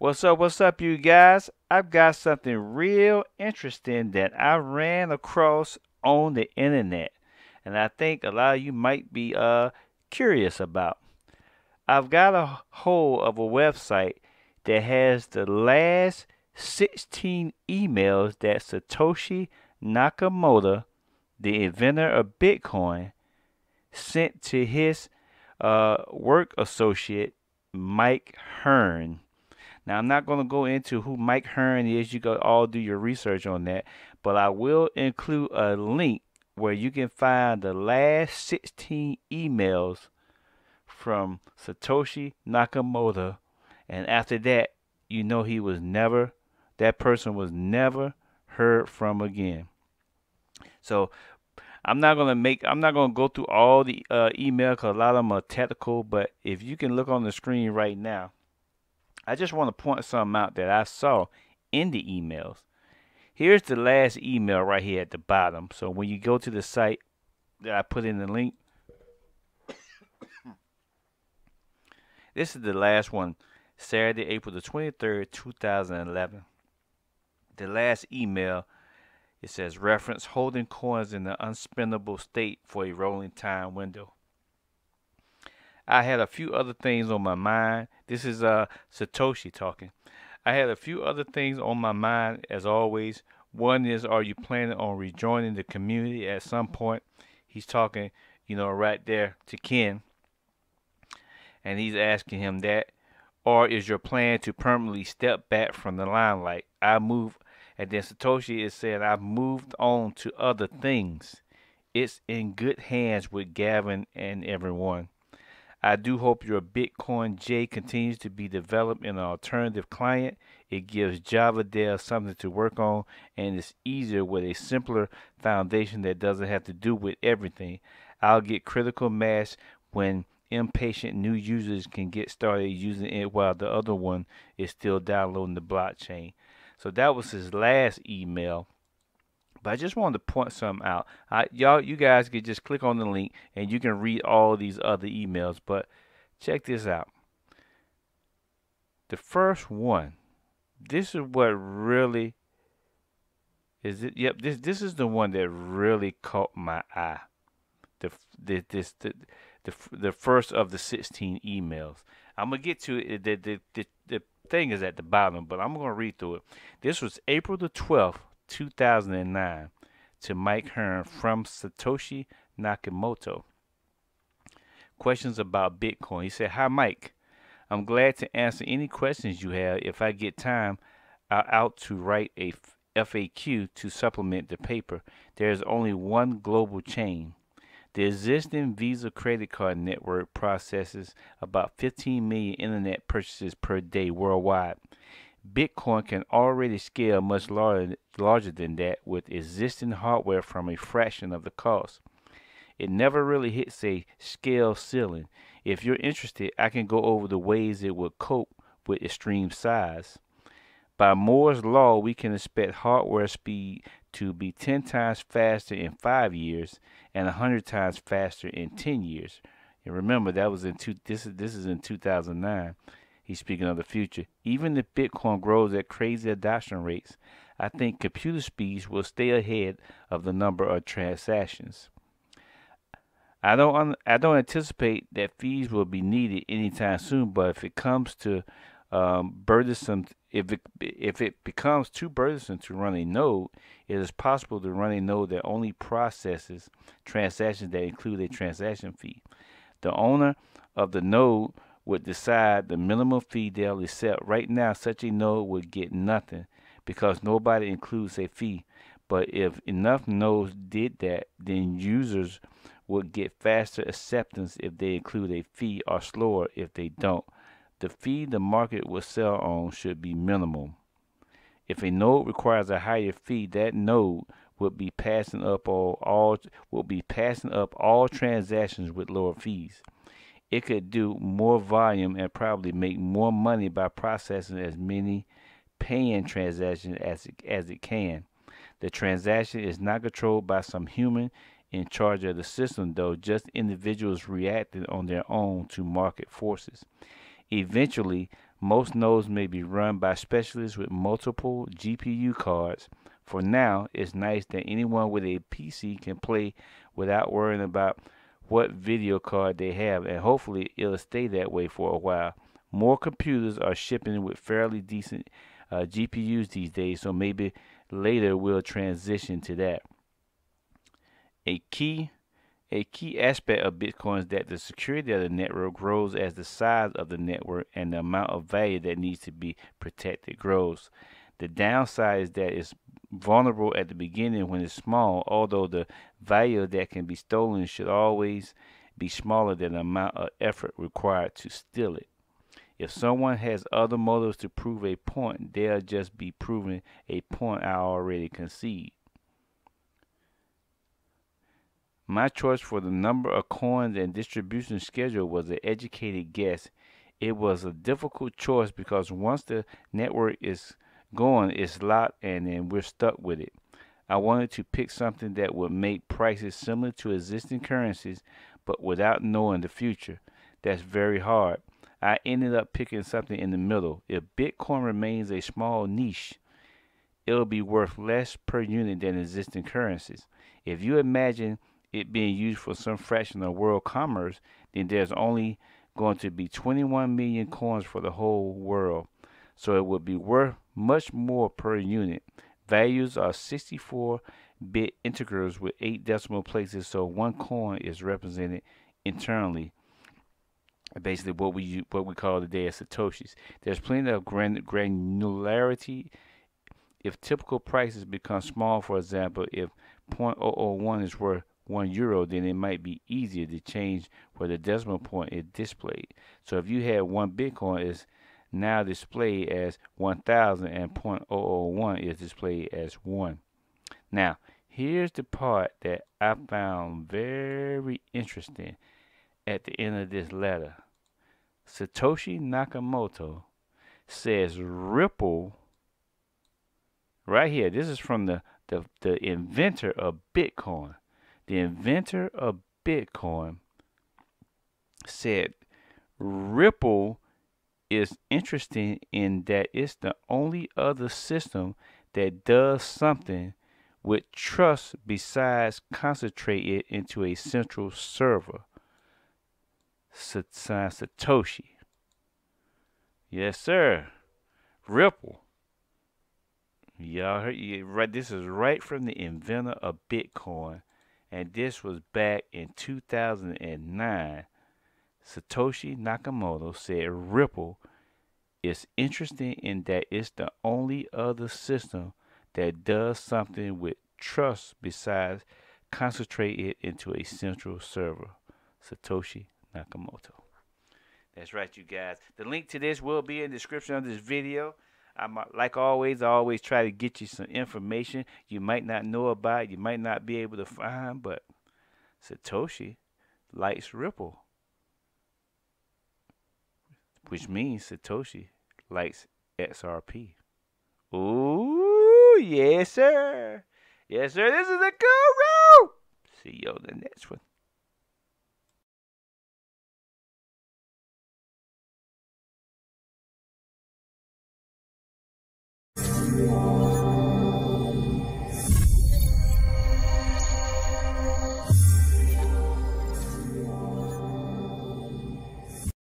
What's up? What's up, you guys? I've got something real interesting that I ran across on the internet, and I think a lot of you might be uh curious about. I've got a hold of a website that has the last 16 emails that Satoshi Nakamoto, the inventor of Bitcoin, sent to his uh, work associate Mike Hearn. Now, I'm not going to go into who Mike Hearn is. You go all do your research on that. But I will include a link where you can find the last 16 emails from Satoshi Nakamoto. And after that, you know he was never, that person was never heard from again. So I'm not gonna make. I'm not gonna go through all the uh, email because a lot of them are technical. But if you can look on the screen right now, I just want to point something out that I saw in the emails. Here's the last email right here at the bottom. So when you go to the site that I put in the link, this is the last one, Saturday, April the 23rd, 2011. The last email it says reference holding coins in the unspendable state for a rolling time window. I had a few other things on my mind. This is uh Satoshi talking. I had a few other things on my mind as always. One is are you planning on rejoining the community at some point? He's talking, you know, right there to Ken. And he's asking him that. Or is your plan to permanently step back from the limelight? I move and then Satoshi is saying, I've moved on to other things. It's in good hands with Gavin and everyone. I do hope your Bitcoin J continues to be developed in an alternative client. It gives Java devs something to work on and it's easier with a simpler foundation that doesn't have to do with everything. I'll get critical mass when impatient new users can get started using it while the other one is still downloading the blockchain. So that was his last email. But I just wanted to point something out. I, y'all, you guys can just click on the link and you can read all these other emails. But check this out. The first one. This is what really is it. Yep. This this is the one that really caught my eye. The the this the the, the first of the 16 emails. I'm gonna get to it. The the the, the thing is at the bottom, but I'm to read through it. This was April the 12th, 2009, to Mike Hearn from Satoshi Nakamoto. Questions about Bitcoin. He said, Hi, Mike. I'm glad to answer any questions you have. If I get time, I'll out to write a FAQ to supplement the paper. There is only one global chain. The existing Visa credit card network processes about 15 million internet purchases per day worldwide. Bitcoin can already scale much larger, larger than that with existing hardware from a fraction of the cost. It never really hits a scale ceiling. If you're interested, I can go over the ways it would cope with extreme size. By Moore's law, we can expect hardware speed to be 10 times faster in 5 years and 100 times faster in 10 years. And remember that was in two this is this is in 2009. He's speaking of the future. Even if Bitcoin grows at crazy adoption rates, I think computer speeds will stay ahead of the number of transactions. I don't I don't anticipate that fees will be needed anytime soon, but if it comes to um, burdensome if it if it becomes too burdensome to run a node, it is possible to run a node that only processes transactions that include a transaction fee. The owner of the node would decide the minimum fee they'll accept. Right now, such a node would get nothing because nobody includes a fee. But if enough nodes did that, then users would get faster acceptance if they include a fee or slower if they don't the fee the market will sell on should be minimal. If a node requires a higher fee, that node would be passing up all, all will be passing up all transactions with lower fees. It could do more volume and probably make more money by processing as many paying transactions as it, as it can. The transaction is not controlled by some human in charge of the system, though, just individuals reacting on their own to market forces. Eventually, Most nodes may be run by specialists with multiple GPU cards. For now, it's nice that anyone with a PC can play without worrying about what video card they have, and hopefully it'll stay that way for a while. More computers are shipping with fairly decent uh, GPUs these days, so maybe later we'll transition to that. A key a key aspect of Bitcoin is that the security of the network grows as the size of the network and the amount of value that needs to be protected grows. The downside is that it's vulnerable at the beginning when it's small, although the value that can be stolen should always be smaller than the amount of effort required to steal it. If someone has other motives to prove a point, they'll just be proving a point I already concede. My choice for the number of coins and distribution schedule was an educated guess. It was a difficult choice because once the network is going, is locked and then we're stuck with it. I wanted to pick something that would make prices similar to existing currencies, but without knowing the future. That's very hard. I ended up picking something in the middle. If Bitcoin remains a small niche, it'll be worth less per unit than existing currencies. If you imagine it being used for some fraction of world commerce, then there's only going to be 21 million coins for the whole world. So it would be worth much more per unit. Values are 64 bit integrals with 8 decimal places, so one coin is represented internally. Basically, what we what we call today as satoshis. There's plenty of gran- granularity. If typical prices become small, for example, if 0.001 is worth one euro, then it might be easier to change where the decimal point is displayed. So if you had one Bitcoin is now displayed as 1000 and 0.001 is displayed as 1. Now, here's the part that I found very interesting at the end of this letter. Satoshi Nakamoto says Ripple right here. This is from the, the, the inventor of Bitcoin the inventor of Bitcoin, said Ripple is interesting in that it's the only other system that does something with trust besides concentrate it into a central server. Satoshi. Yes, sir. Ripple. Y'all heard, right? This is right from the inventor of Bitcoin and this was back in 2009. Satoshi Nakamoto said Ripple is interesting in that it's the only other system that does something with trust besides concentrate it into a central server. Satoshi Nakamoto. That's right, you guys. The link to this will be in the description of this video. I'm uh, like always, I always try to get you some information you might not know about, you might not be able to find, but Satoshi likes Ripple, which means Satoshi likes XRP. Ooh, yes, sir. Yes, sir. This is the guru. See you on the next one. Música